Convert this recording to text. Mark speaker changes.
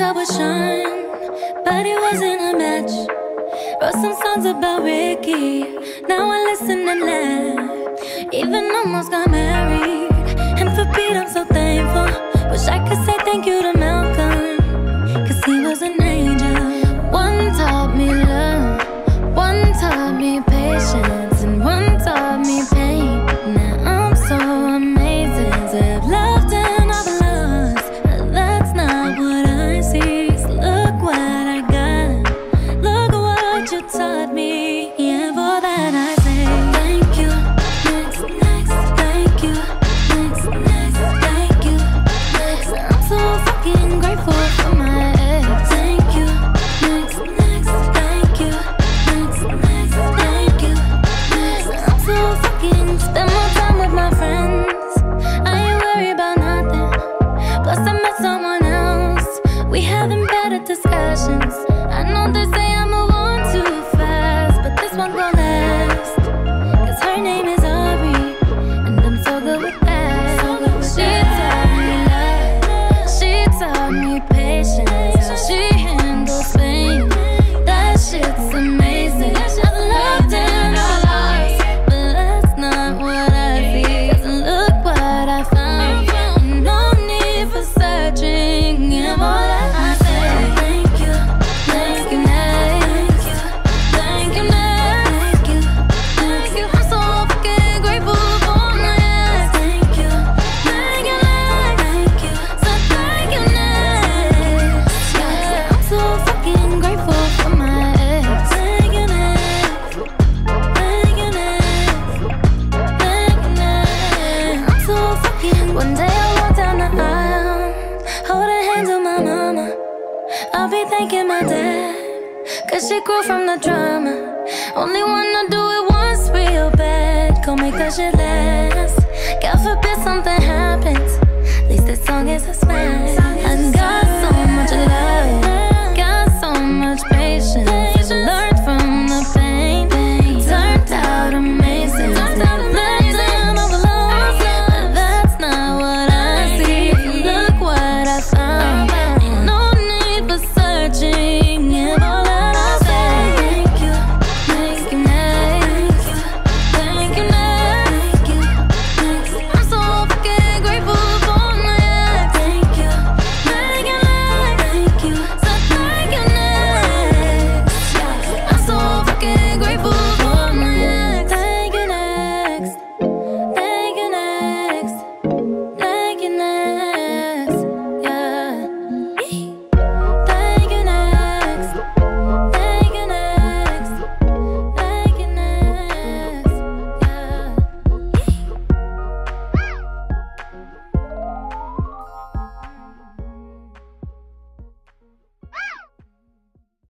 Speaker 1: times I would shine, but it wasn't a match. Wrote some songs about Ricky, now I listen and laugh. Even almost got married, and for Pete I'm so thankful. Wish I could say thank you to I'll be thanking my dad Cause she grew from the drama. Only wanna do it once real bad. Go make that shit last.